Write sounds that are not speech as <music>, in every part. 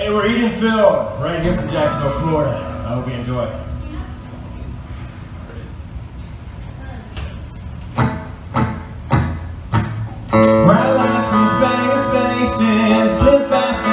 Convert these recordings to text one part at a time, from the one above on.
Hey, we're Edenfield right here from Jacksonville, Florida. I hope you enjoy. Bright lights and famous faces slip fast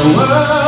A world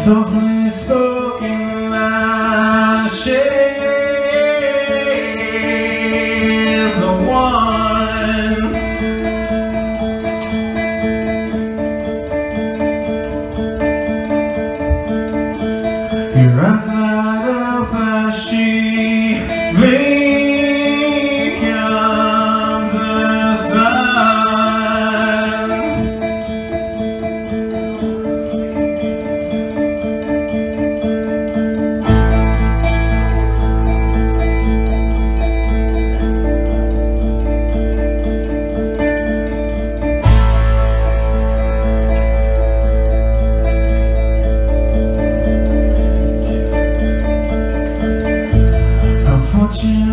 softly watching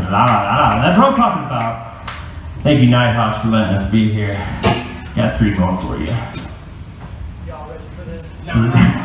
That's what I'm talking about. Thank you, Nighthawks, for letting us be here. Got three more for you. Y'all ready for this? <laughs>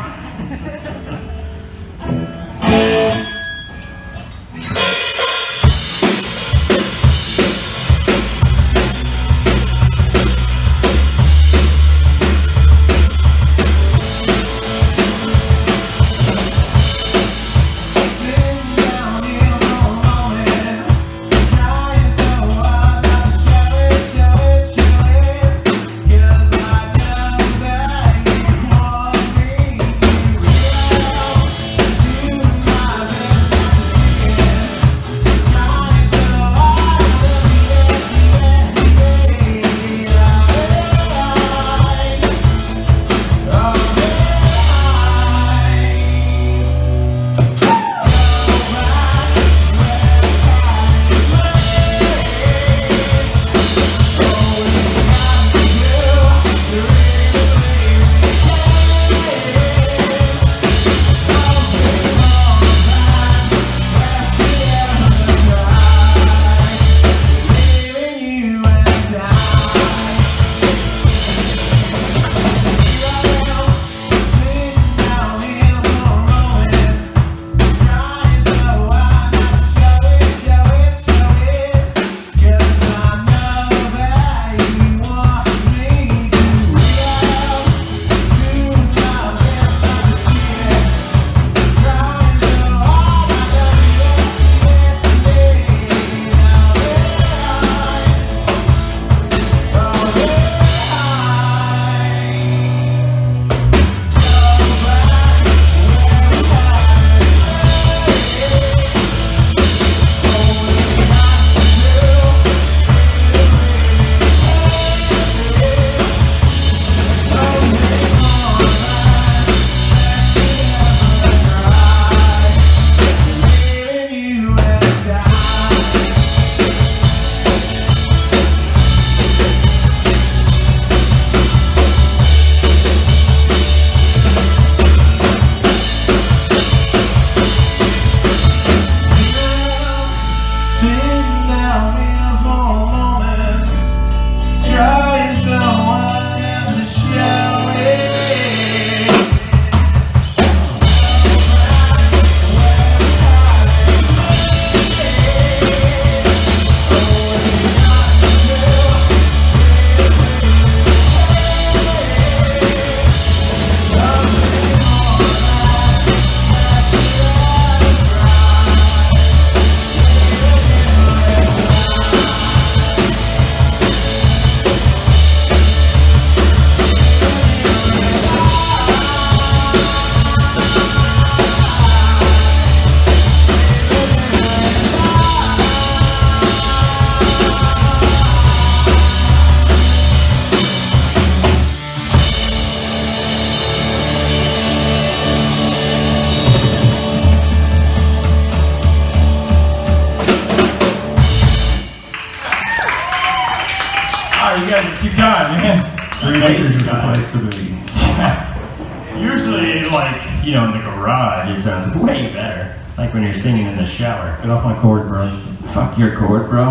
you're singing in the shower. Get off my cord, bro. Fuck your cord, bro.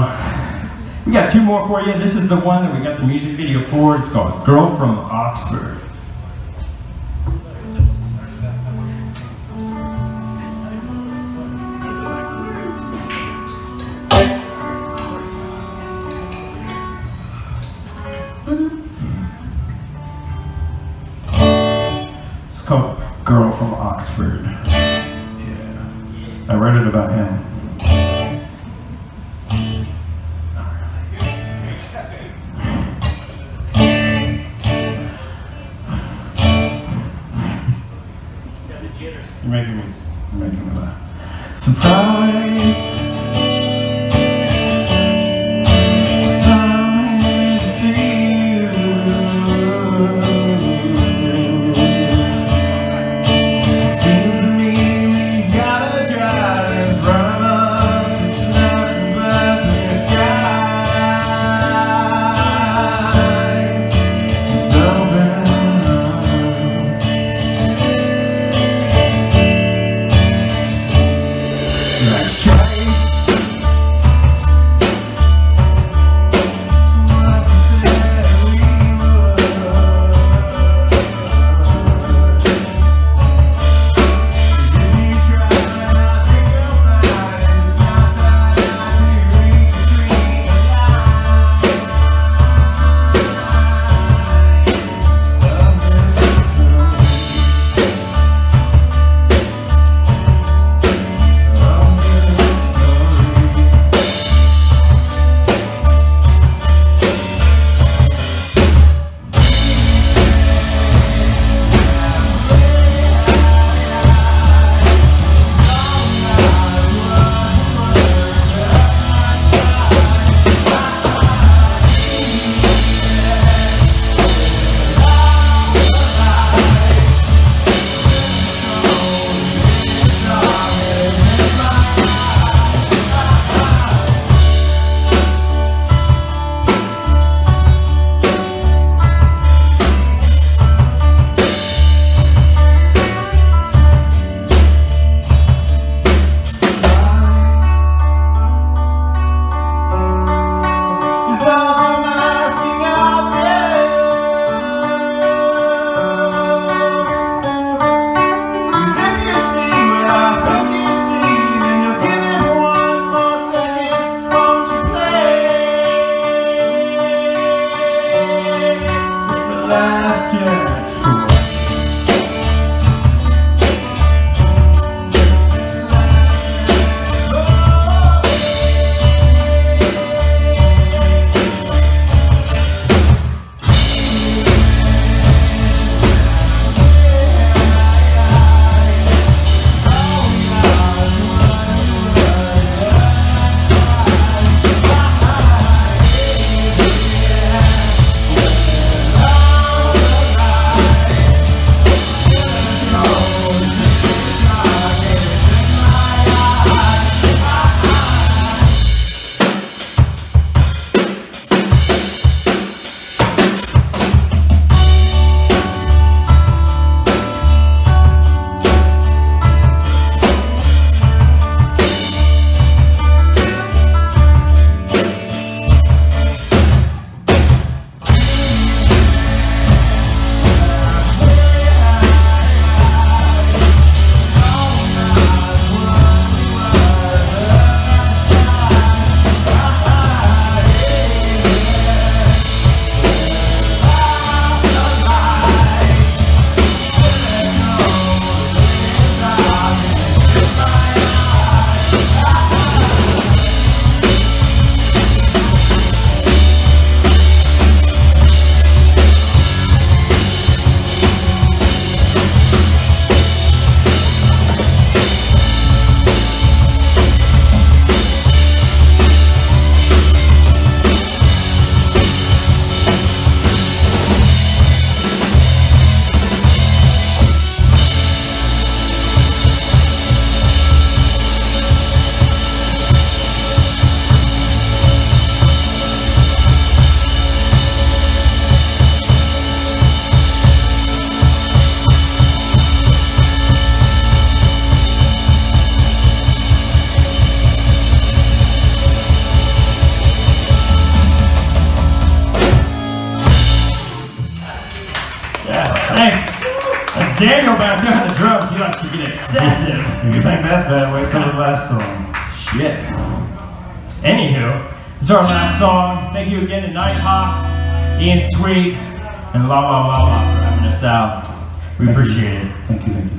We got two more for you. This is the one that we got the music video for. It's called Girl from Oxford. It's called Girl from Oxford. I read it about him. eyes about to get excessive. If <laughs> you think that's bad, wait till the last song. Shit. Anywho, this is our last song. Thank you again to Nighthawks, Ian Sweet, and Lala Lala for having us out. We Thank appreciate it. You, you, thank you, thank you.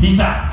bisa.